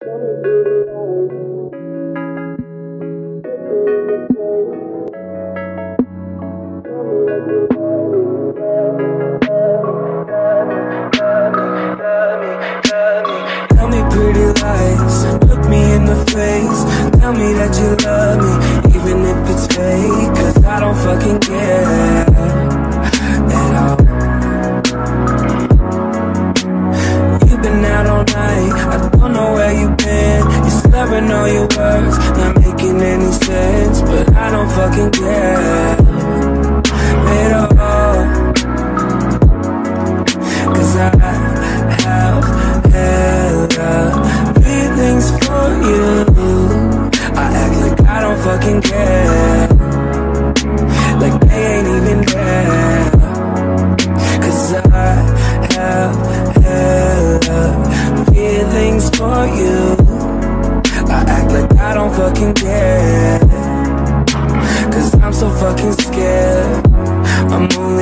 Tell me that you love me, even if it's fake. Cause I don't fucking care your words, not making any sense But I don't fucking care at all. Cause I have hella feelings for you. I act like I don't fucking care. Like they ain't even there. Cause I have hella feelings for you fucking care. Cause I'm so fucking scared. I'm moving